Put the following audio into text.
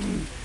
Mm.